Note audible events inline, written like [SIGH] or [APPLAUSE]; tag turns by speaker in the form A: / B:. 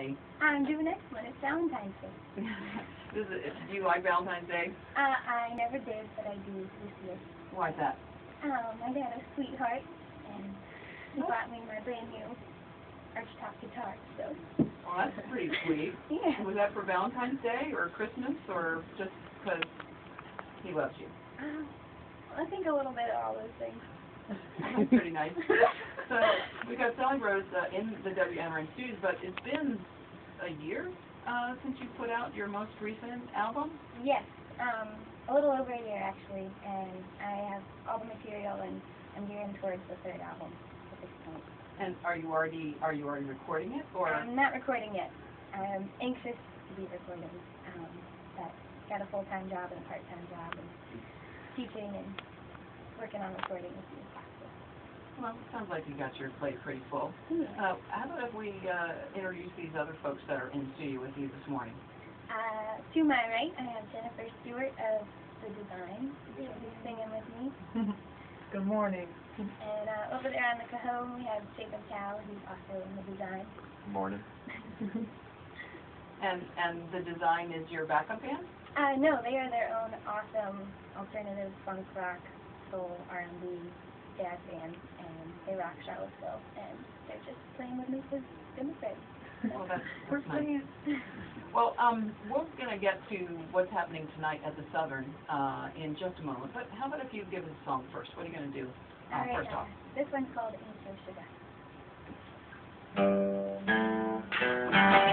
A: Day.
B: I'm doing next one. It's Valentine's Day. [LAUGHS]
A: It, do you like Valentine's Day?
B: Uh, I never did, but I do this year.
A: Why's that?
B: Um, my dad is a sweetheart, and he bought me my brand new archtop guitar, so.
A: Well, that's pretty sweet. [LAUGHS]
B: Yeah.
A: Was that for Valentine's Day or Christmas or just because he loves you?
B: Um, I think a little bit of all those things.
A: That's [LAUGHS] pretty nice. So we got Sally Rose uh, in the WNRN studios, but it's been a year uh, since you put out your most recent album.
B: Yes, um, a little over a year actually, and I have all the material, and I'm gearing towards the third album at this point.
A: And are you already are you already recording it or?
B: I'm not recording yet. I'm anxious to be recording, um, but got a full-time job and a part-time job, and teaching and working on recording as possible.
A: Well, it sounds like you got your plate pretty full.
B: Yeah.
A: Uh, how about if we uh, introduce these other folks that are in studio with you this morning?
B: Uh, to my right, I have Jennifer Stuart of The Design. She'll be singing with me. [LAUGHS]
C: Good morning.
B: And uh, over there on the cajon, we have Jacob Chow, who's also in The Design.
D: Good Morning. [LAUGHS]
A: And and the design is your backup band?
B: Uh, no, they are their own awesome alternative funk rock, soul, R&B, jazz band, and they rock Charlottesville, and they're just playing with me because they're my friends.
A: Well, that's,
C: We're
A: that's nice.
C: pleased.
A: Well, um, we're gonna get to what's happening tonight at the Southern uh, in just a moment. But how about if you give us a song first? What are you gonna do uh,
B: All right,
A: first
B: uh,
A: off?
B: this one's called Ain't Cho Suga.
D: Thank